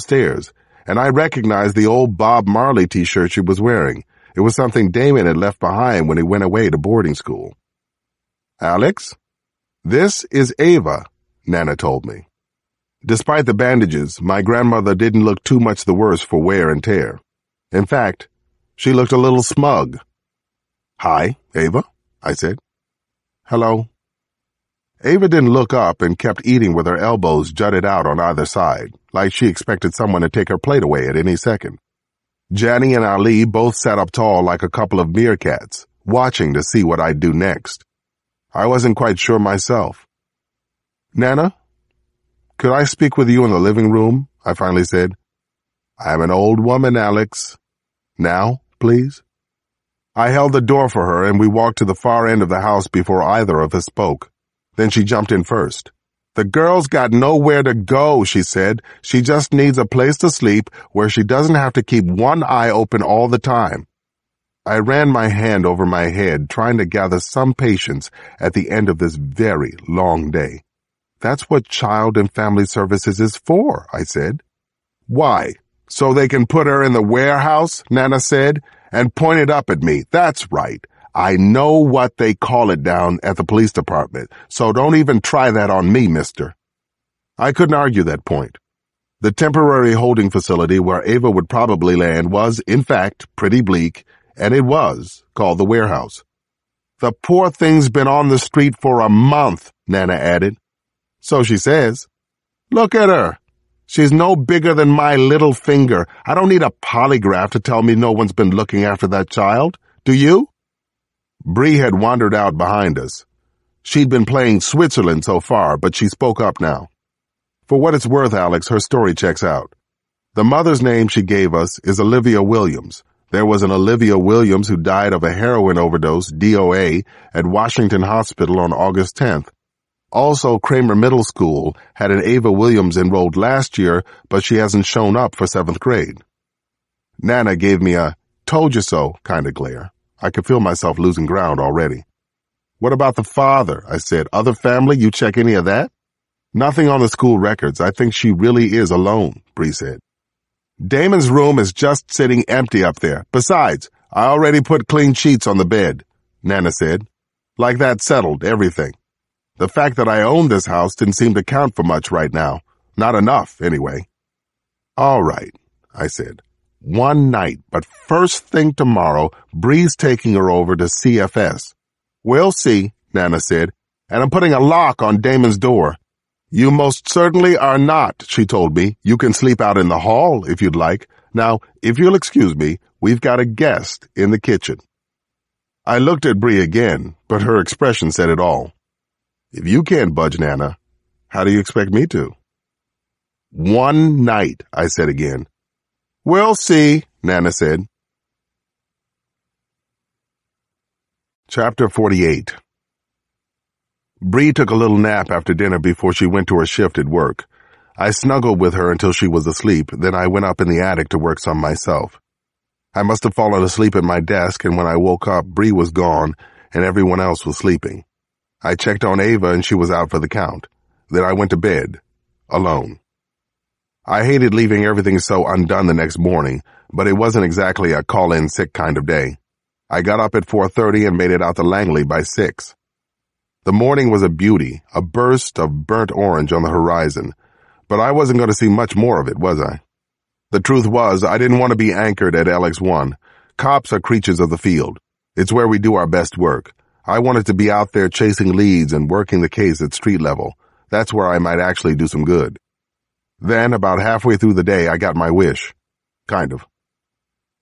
downstairs, and I recognized the old Bob Marley t-shirt she was wearing. It was something Damon had left behind when he went away to boarding school. Alex? This is Ava, Nana told me. Despite the bandages, my grandmother didn't look too much the worse for wear and tear. In fact, she looked a little smug. Hi, Ava, I said. Hello. Ava didn't look up and kept eating with her elbows jutted out on either side, like she expected someone to take her plate away at any second. Jannie and Ali both sat up tall like a couple of meerkats, watching to see what I'd do next. I wasn't quite sure myself. Nana, could I speak with you in the living room? I finally said. I'm an old woman, Alex. Now, please? I held the door for her and we walked to the far end of the house before either of us spoke. Then she jumped in first. The girl's got nowhere to go, she said. She just needs a place to sleep where she doesn't have to keep one eye open all the time. I ran my hand over my head, trying to gather some patience at the end of this very long day. That's what Child and Family Services is for, I said. Why? So they can put her in the warehouse, Nana said, and pointed up at me. That's right. I know what they call it down at the police department, so don't even try that on me, mister. I couldn't argue that point. The temporary holding facility where Ava would probably land was, in fact, pretty bleak, and it was called the warehouse. The poor thing's been on the street for a month, Nana added. So she says. Look at her. She's no bigger than my little finger. I don't need a polygraph to tell me no one's been looking after that child. Do you? Bree had wandered out behind us. She'd been playing Switzerland so far, but she spoke up now. For what it's worth, Alex, her story checks out. The mother's name she gave us is Olivia Williams. There was an Olivia Williams who died of a heroin overdose, DOA, at Washington Hospital on August 10th. Also, Kramer Middle School had an Ava Williams enrolled last year, but she hasn't shown up for seventh grade. Nana gave me a told you so kind of glare. I could feel myself losing ground already. What about the father? I said. Other family? You check any of that? Nothing on the school records. I think she really is alone, Bree said. Damon's room is just sitting empty up there. Besides, I already put clean sheets on the bed, Nana said. Like that settled everything. The fact that I owned this house didn't seem to count for much right now. Not enough, anyway. All right, I said. One night, but first thing tomorrow, Bree's taking her over to CFS. We'll see, Nana said, and I'm putting a lock on Damon's door. You most certainly are not, she told me. You can sleep out in the hall if you'd like. Now, if you'll excuse me, we've got a guest in the kitchen. I looked at Bree again, but her expression said it all. If you can't budge, Nana, how do you expect me to? One night, I said again. We'll see, Nana said. Chapter 48 Bree took a little nap after dinner before she went to her shift at work. I snuggled with her until she was asleep, then I went up in the attic to work some myself. I must have fallen asleep at my desk, and when I woke up, Bree was gone, and everyone else was sleeping. I checked on Ava and she was out for the count. Then I went to bed. Alone. I hated leaving everything so undone the next morning, but it wasn't exactly a call-in sick kind of day. I got up at 4.30 and made it out to Langley by 6. The morning was a beauty, a burst of burnt orange on the horizon, but I wasn't going to see much more of it, was I? The truth was, I didn't want to be anchored at LX1. Cops are creatures of the field. It's where we do our best work. I wanted to be out there chasing leads and working the case at street level. That's where I might actually do some good. Then, about halfway through the day, I got my wish. Kind of.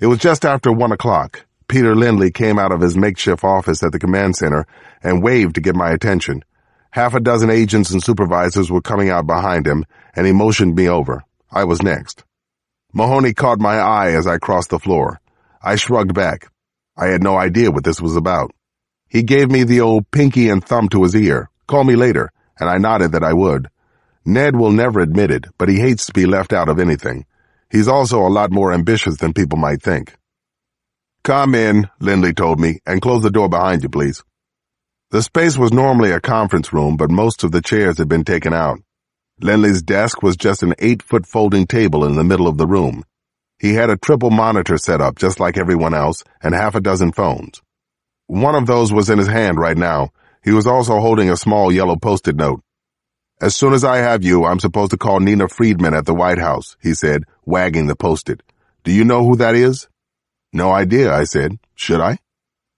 It was just after one o'clock. Peter Lindley came out of his makeshift office at the command center and waved to get my attention. Half a dozen agents and supervisors were coming out behind him, and he motioned me over. I was next. Mahoney caught my eye as I crossed the floor. I shrugged back. I had no idea what this was about. He gave me the old pinky and thumb to his ear. Call me later, and I nodded that I would. Ned will never admit it, but he hates to be left out of anything. He's also a lot more ambitious than people might think. Come in, Lindley told me, and close the door behind you, please. The space was normally a conference room, but most of the chairs had been taken out. Lindley's desk was just an eight-foot folding table in the middle of the room. He had a triple monitor set up just like everyone else and half a dozen phones. One of those was in his hand right now. He was also holding a small yellow post-it note. As soon as I have you, I'm supposed to call Nina Friedman at the White House, he said, wagging the post-it. Do you know who that is? No idea, I said. Should I?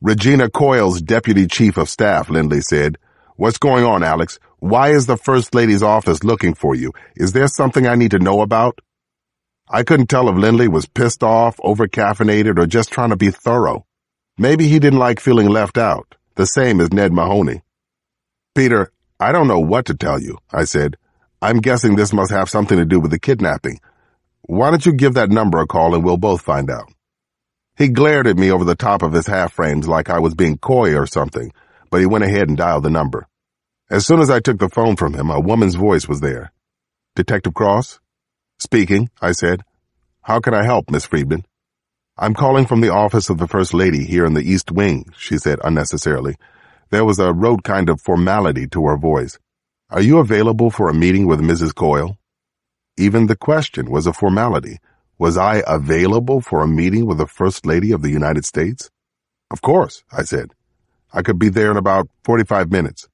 Regina Coyle's deputy chief of staff, Lindley said. What's going on, Alex? Why is the First Lady's office looking for you? Is there something I need to know about? I couldn't tell if Lindley was pissed off, over-caffeinated, or just trying to be thorough. Maybe he didn't like feeling left out, the same as Ned Mahoney. Peter, I don't know what to tell you, I said. I'm guessing this must have something to do with the kidnapping. Why don't you give that number a call and we'll both find out? He glared at me over the top of his half-frames like I was being coy or something, but he went ahead and dialed the number. As soon as I took the phone from him, a woman's voice was there. Detective Cross? Speaking, I said. How can I help, Miss Friedman? I'm calling from the office of the First Lady here in the East Wing, she said unnecessarily. There was a rote kind of formality to her voice. Are you available for a meeting with Mrs. Coyle? Even the question was a formality. Was I available for a meeting with the First Lady of the United States? Of course, I said. I could be there in about 45 minutes.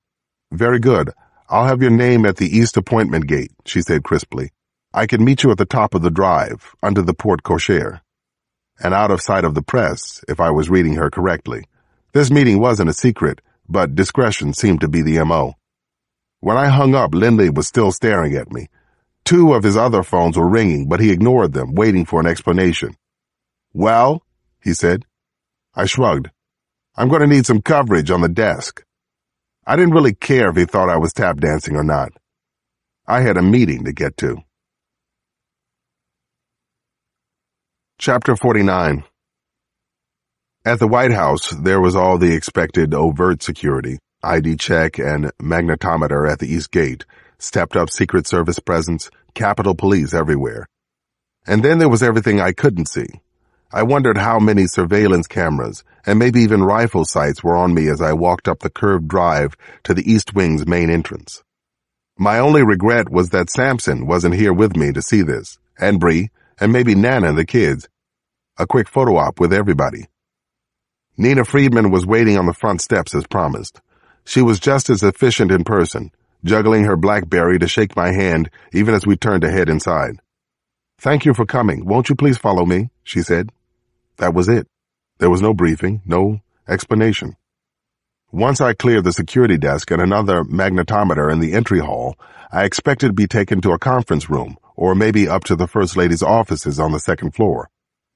Very good. I'll have your name at the East Appointment Gate, she said crisply. I can meet you at the top of the drive, under the porte cochere and out of sight of the press, if I was reading her correctly. This meeting wasn't a secret, but discretion seemed to be the M.O. When I hung up, Lindley was still staring at me. Two of his other phones were ringing, but he ignored them, waiting for an explanation. Well, he said. I shrugged. I'm going to need some coverage on the desk. I didn't really care if he thought I was tap dancing or not. I had a meeting to get to. Chapter 49 At the White House, there was all the expected overt security, ID check and magnetometer at the East Gate, stepped up Secret Service presence, Capitol Police everywhere. And then there was everything I couldn't see. I wondered how many surveillance cameras and maybe even rifle sights were on me as I walked up the curved drive to the East Wing's main entrance. My only regret was that Sampson wasn't here with me to see this, and Bree, and maybe Nana and the kids. A quick photo op with everybody. Nina Friedman was waiting on the front steps as promised. She was just as efficient in person, juggling her Blackberry to shake my hand even as we turned to head inside. Thank you for coming. Won't you please follow me? she said. That was it. There was no briefing, no explanation. Once I cleared the security desk and another magnetometer in the entry hall, I expected to be taken to a conference room or maybe up to the First Lady's offices on the second floor.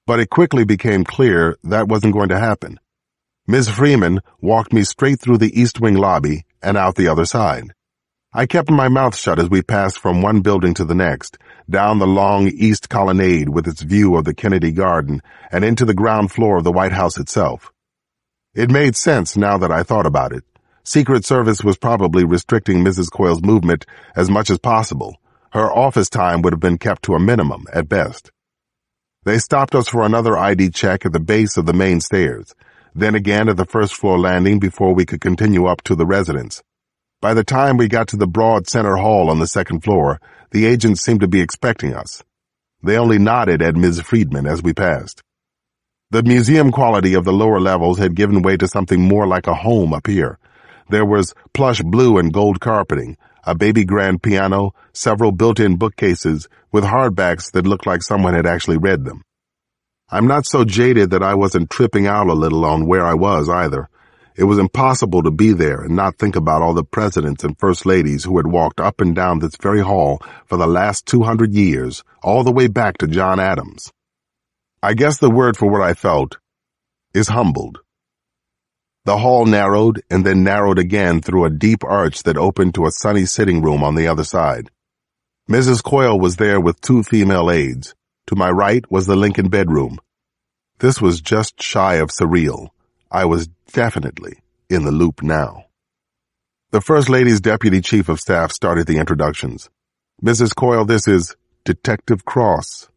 But it quickly became clear that wasn't going to happen. Ms. Freeman walked me straight through the East Wing lobby and out the other side. I kept my mouth shut as we passed from one building to the next, down the long east colonnade with its view of the Kennedy Garden and into the ground floor of the White House itself. It made sense now that I thought about it. Secret Service was probably restricting Mrs. Coyle's movement as much as possible, her office time would have been kept to a minimum at best. They stopped us for another ID check at the base of the main stairs, then again at the first floor landing before we could continue up to the residence. By the time we got to the broad center hall on the second floor, the agents seemed to be expecting us. They only nodded at Ms. Friedman as we passed. The museum quality of the lower levels had given way to something more like a home up here. There was plush blue and gold carpeting, a baby grand piano, several built-in bookcases with hardbacks that looked like someone had actually read them. I'm not so jaded that I wasn't tripping out a little on where I was either. It was impossible to be there and not think about all the presidents and first ladies who had walked up and down this very hall for the last 200 years, all the way back to John Adams. I guess the word for what I felt is humbled. The hall narrowed and then narrowed again through a deep arch that opened to a sunny sitting room on the other side. Mrs. Coyle was there with two female aides. To my right was the Lincoln bedroom. This was just shy of surreal. I was definitely in the loop now. The First Lady's Deputy Chief of Staff started the introductions. Mrs. Coyle, this is Detective Cross.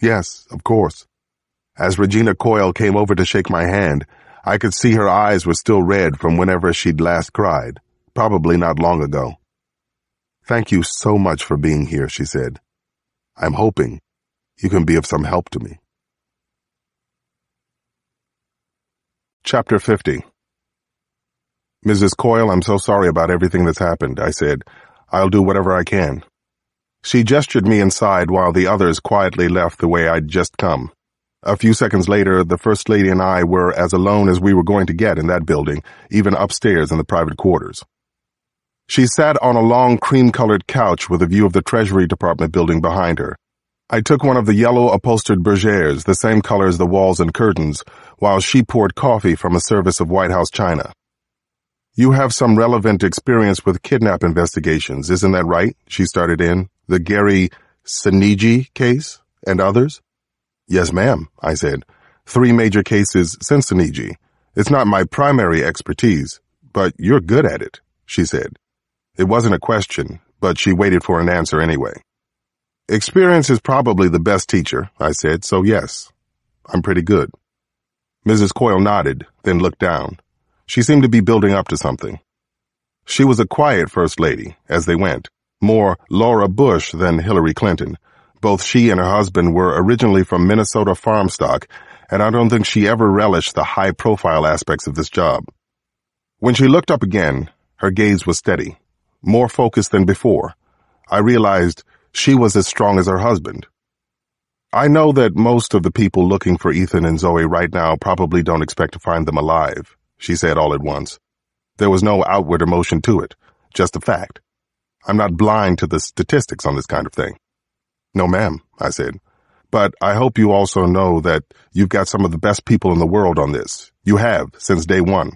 Yes, of course. As Regina Coyle came over to shake my hand, I could see her eyes were still red from whenever she'd last cried, probably not long ago. Thank you so much for being here, she said. I'm hoping you can be of some help to me. Chapter 50 Mrs. Coyle, I'm so sorry about everything that's happened, I said. I'll do whatever I can. She gestured me inside while the others quietly left the way I'd just come. A few seconds later, the First Lady and I were as alone as we were going to get in that building, even upstairs in the private quarters. She sat on a long cream-colored couch with a view of the Treasury Department building behind her. I took one of the yellow upholstered bergères, the same color as the walls and curtains, while she poured coffee from a service of White House china. You have some relevant experience with kidnap investigations, isn't that right? She started in. The Gary Soneji case and others? Yes, ma'am, I said. Three major cases since Soneji. It's not my primary expertise, but you're good at it, she said. It wasn't a question, but she waited for an answer anyway. Experience is probably the best teacher, I said, so yes, I'm pretty good. Mrs. Coyle nodded, then looked down. She seemed to be building up to something. She was a quiet first lady, as they went, more Laura Bush than Hillary Clinton. Both she and her husband were originally from Minnesota farm stock, and I don't think she ever relished the high-profile aspects of this job. When she looked up again, her gaze was steady, more focused than before. I realized she was as strong as her husband. I know that most of the people looking for Ethan and Zoe right now probably don't expect to find them alive she said all at once. There was no outward emotion to it, just a fact. I'm not blind to the statistics on this kind of thing. No, ma'am, I said. But I hope you also know that you've got some of the best people in the world on this. You have, since day one.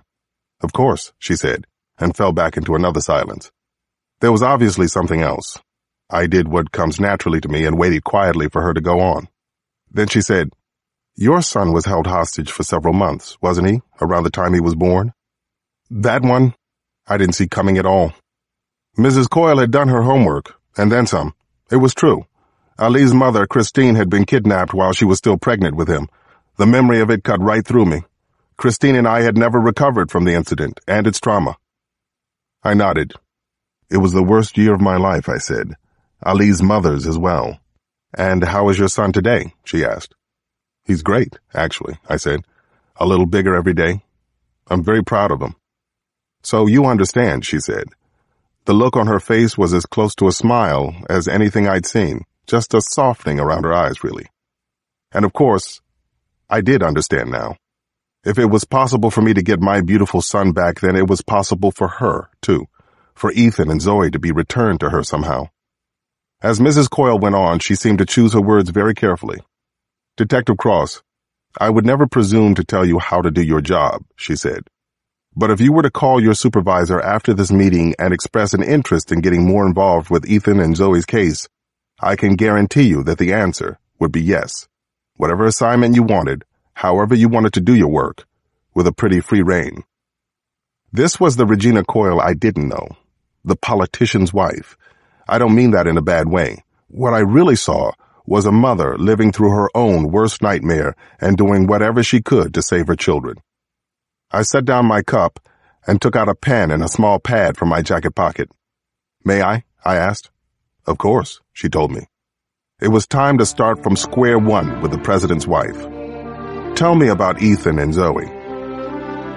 Of course, she said, and fell back into another silence. There was obviously something else. I did what comes naturally to me and waited quietly for her to go on. Then she said, your son was held hostage for several months, wasn't he, around the time he was born? That one, I didn't see coming at all. Mrs. Coyle had done her homework, and then some. It was true. Ali's mother, Christine, had been kidnapped while she was still pregnant with him. The memory of it cut right through me. Christine and I had never recovered from the incident and its trauma. I nodded. It was the worst year of my life, I said. Ali's mother's as well. And how is your son today? she asked. He's great, actually, I said. A little bigger every day. I'm very proud of him. So you understand, she said. The look on her face was as close to a smile as anything I'd seen, just a softening around her eyes, really. And of course, I did understand now. If it was possible for me to get my beautiful son back, then it was possible for her, too, for Ethan and Zoe to be returned to her somehow. As Mrs. Coyle went on, she seemed to choose her words very carefully. Detective Cross, I would never presume to tell you how to do your job, she said. But if you were to call your supervisor after this meeting and express an interest in getting more involved with Ethan and Zoe's case, I can guarantee you that the answer would be yes. Whatever assignment you wanted, however you wanted to do your work, with a pretty free reign. This was the Regina Coyle I didn't know. The politician's wife. I don't mean that in a bad way. What I really saw was a mother living through her own worst nightmare and doing whatever she could to save her children. I set down my cup and took out a pen and a small pad from my jacket pocket. May I? I asked. Of course, she told me. It was time to start from square one with the president's wife. Tell me about Ethan and Zoe.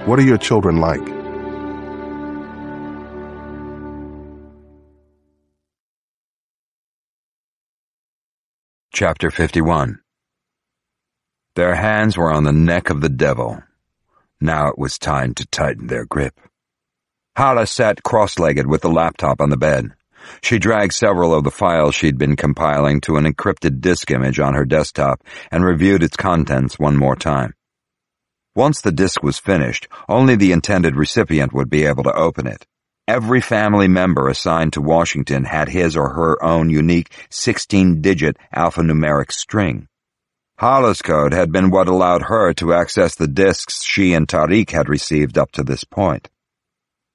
What are your children like? Chapter 51 Their hands were on the neck of the devil. Now it was time to tighten their grip. Hala sat cross-legged with the laptop on the bed. She dragged several of the files she'd been compiling to an encrypted disk image on her desktop and reviewed its contents one more time. Once the disk was finished, only the intended recipient would be able to open it. Every family member assigned to Washington had his or her own unique 16-digit alphanumeric string. Hala's code had been what allowed her to access the disks she and Tariq had received up to this point.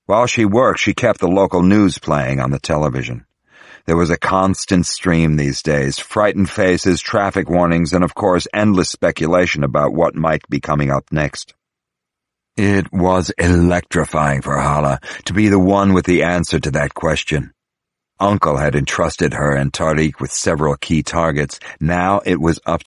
While she worked, she kept the local news playing on the television. There was a constant stream these days, frightened faces, traffic warnings, and of course endless speculation about what might be coming up next. It was electrifying for Hala to be the one with the answer to that question. Uncle had entrusted her and Tariq with several key targets. Now it was up